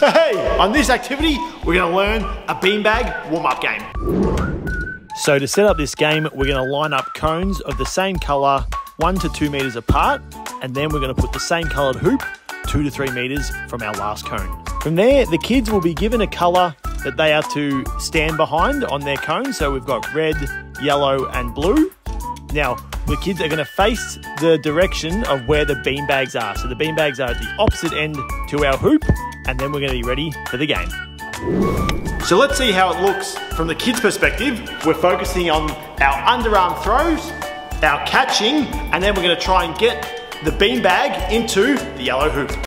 Hey, on this activity, we're gonna learn a beanbag warm-up game. So to set up this game, we're gonna line up cones of the same color, one to two meters apart, and then we're gonna put the same colored hoop two to three meters from our last cone. From there, the kids will be given a color that they are to stand behind on their cone. So we've got red, yellow, and blue. Now, the kids are going to face the direction of where the beanbags are. So the beanbags are at the opposite end to our hoop, and then we're going to be ready for the game. So let's see how it looks from the kids' perspective. We're focusing on our underarm throws, our catching, and then we're going to try and get the beanbag into the yellow hoop.